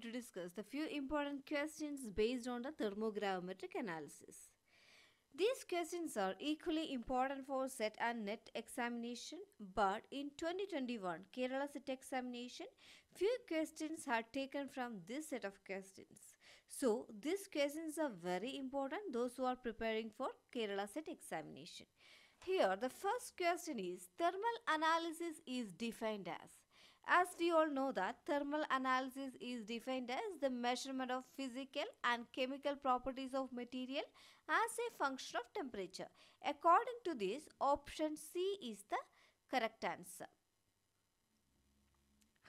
to discuss the few important questions based on the thermogravimetric analysis. These questions are equally important for set and net examination, but in 2021 Kerala set examination, few questions are taken from this set of questions. So, these questions are very important those who are preparing for Kerala set examination. Here, the first question is thermal analysis is defined as. As we all know that thermal analysis is defined as the measurement of physical and chemical properties of material as a function of temperature. According to this, option C is the correct answer.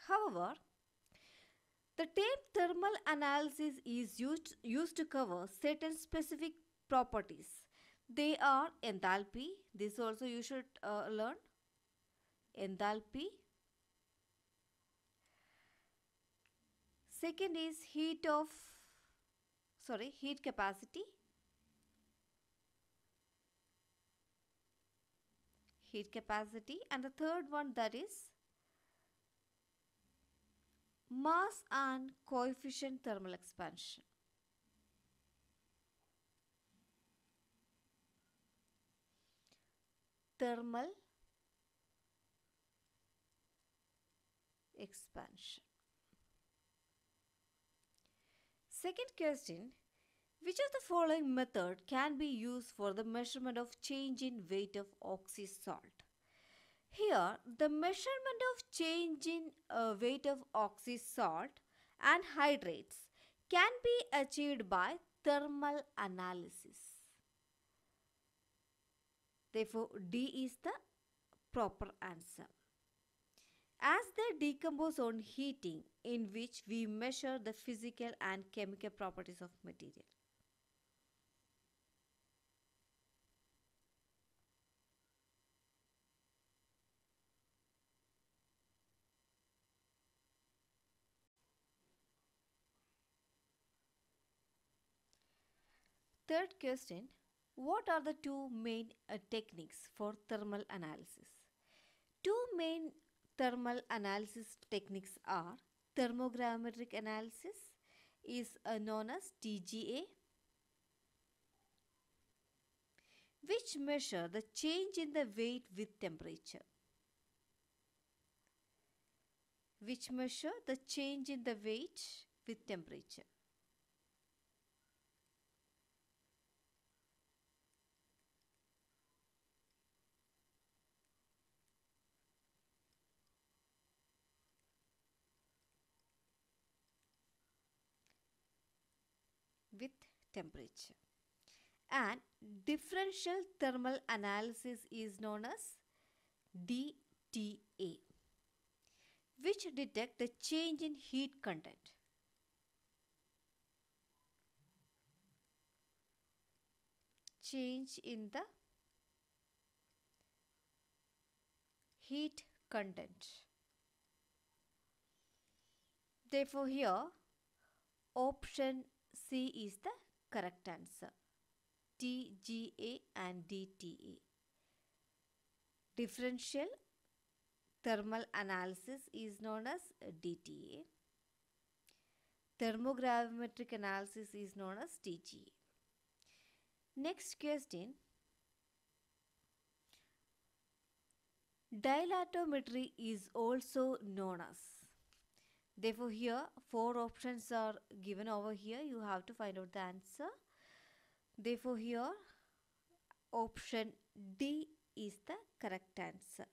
However, the term thermal analysis is used, used to cover certain specific properties. They are enthalpy, this also you should uh, learn. Enthalpy. Second is heat of, sorry, heat capacity. Heat capacity and the third one that is mass and coefficient thermal expansion. Thermal expansion. Second question Which of the following method can be used for the measurement of change in weight of oxy salt? Here, the measurement of change in uh, weight of oxy salt and hydrates can be achieved by thermal analysis. Therefore, D is the proper answer. As they decompose on heating, in which we measure the physical and chemical properties of material. Third question What are the two main uh, techniques for thermal analysis? Two main thermal analysis techniques are thermogravimetric analysis is uh, known as TGA which measure the change in the weight with temperature. Which measure the change in the weight with temperature with temperature. And differential thermal analysis is known as DTA, which detect the change in heat content. Change in the heat content. Therefore, here option C is the correct answer. TGA and DTA. Differential thermal analysis is known as DTA. Thermogravimetric analysis is known as TGA. Next question. Dilatometry is also known as Therefore, here four options are given over here. You have to find out the answer. Therefore, here option D is the correct answer.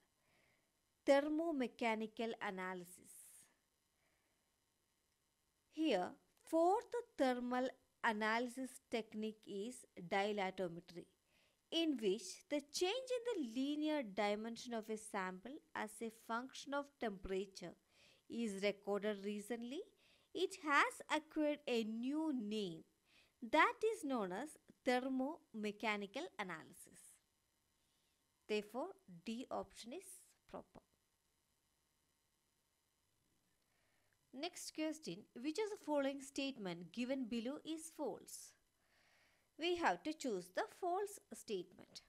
Thermomechanical analysis. Here, fourth thermal analysis technique is dilatometry in which the change in the linear dimension of a sample as a function of temperature is recorded recently, it has acquired a new name that is known as thermomechanical analysis. Therefore, D option is proper. Next question Which of the following statement given below is false? We have to choose the false statement.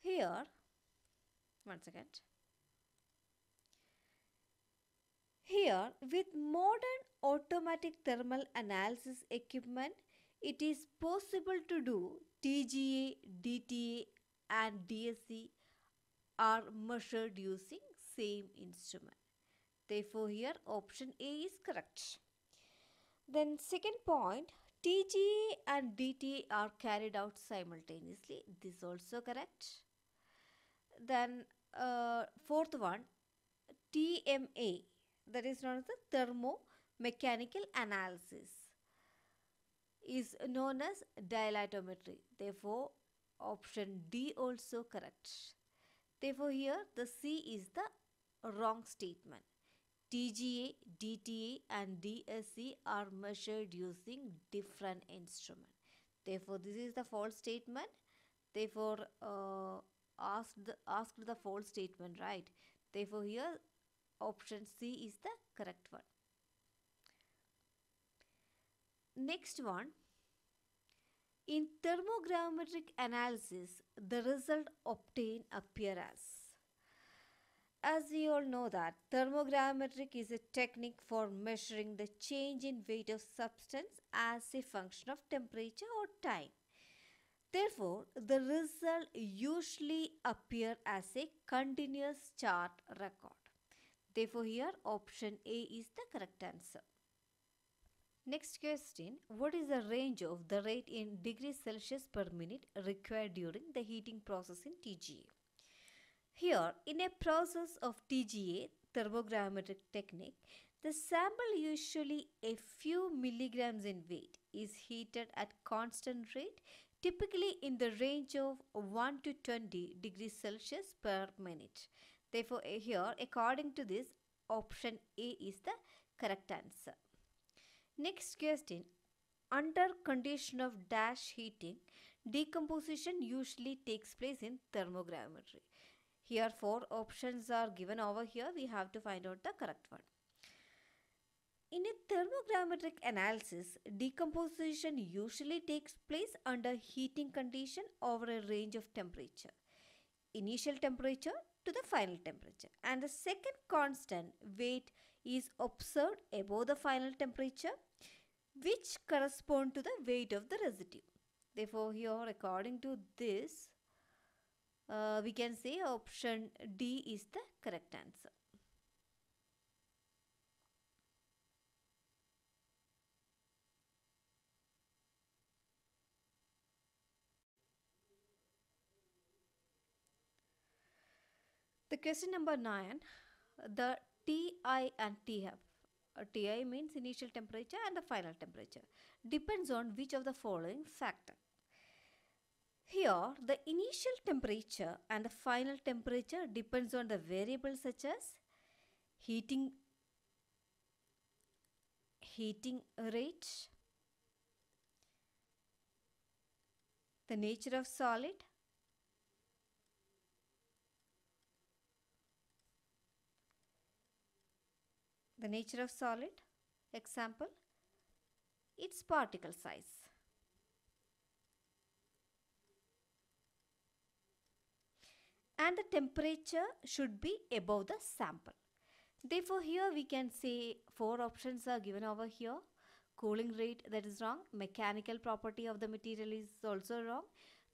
Here, one second. Here, with modern automatic thermal analysis equipment, it is possible to do TGA, DTA, and DSC are measured using same instrument. Therefore, here option A is correct. Then second point, TGA and DTA are carried out simultaneously. This also correct. Then uh, fourth one, TMA that is known as the thermomechanical analysis is known as dilatometry. Therefore, option D also correct. Therefore, here the C is the wrong statement. TGA, DTA and DSC are measured using different instrument. Therefore, this is the false statement. Therefore, uh, asked the, asked the false statement, right? Therefore, here option C is the correct one. Next one. In thermogravimetric analysis, the result obtained appear as. As we all know that thermogravimetric is a technique for measuring the change in weight of substance as a function of temperature or time. Therefore, the result usually appear as a continuous chart record. Therefore, here option A is the correct answer. Next question What is the range of the rate in degrees Celsius per minute required during the heating process in TGA? Here, in a process of TGA, thermogravimetric technique, the sample usually a few milligrams in weight is heated at constant rate typically in the range of 1 to 20 degrees Celsius per minute. Therefore, eh, here according to this option A is the correct answer. Next question under condition of dash heating decomposition usually takes place in thermogravimetry. Here four options are given over here we have to find out the correct one. In a thermogravimetric analysis, decomposition usually takes place under heating condition over a range of temperature. Initial temperature to the final temperature and the second constant weight is observed above the final temperature which correspond to the weight of the residue. Therefore here according to this uh, we can say option D is the correct answer. The question number 9 the TI and TF uh, TI means initial temperature and the final temperature depends on which of the following factor. Here the initial temperature and the final temperature depends on the variables such as heating heating rate the nature of solid the nature of solid. Example its particle size. And the temperature should be above the sample. Therefore here we can say four options are given over here. Cooling rate that is wrong. Mechanical property of the material is also wrong.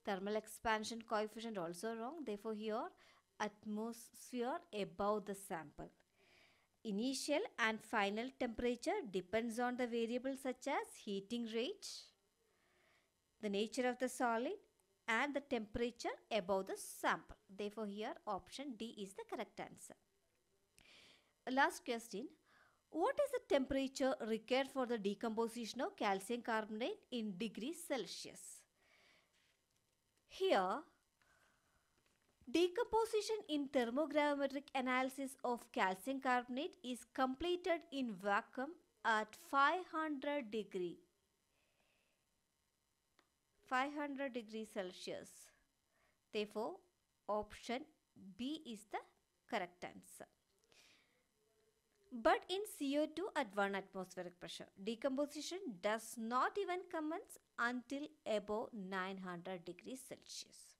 Thermal expansion coefficient also wrong. Therefore here atmosphere above the sample Initial and final temperature depends on the variables such as heating rate, the nature of the solid and the temperature above the sample. Therefore, here option D is the correct answer. Last question. What is the temperature required for the decomposition of calcium carbonate in degrees Celsius? Here, Decomposition in thermogravimetric analysis of calcium carbonate is completed in vacuum at 500 degree 500 degrees Celsius. Therefore, option B is the correct answer. But in CO2 at 1 atmospheric pressure, decomposition does not even commence until above 900 degrees Celsius.